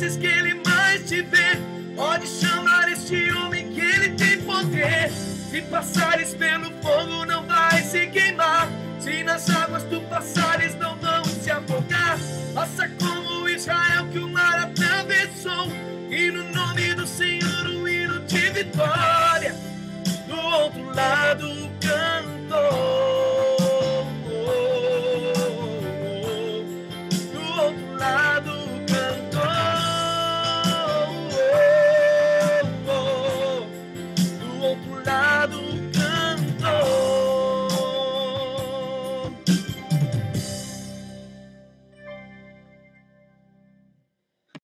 difíceis que ele mais te vê. Pode chamar este homem que ele tem poder. Se passares pelo fogo, não vai se queimar. Se nas águas tu passares, não vão se afogar. Faça com outro lado um cantor.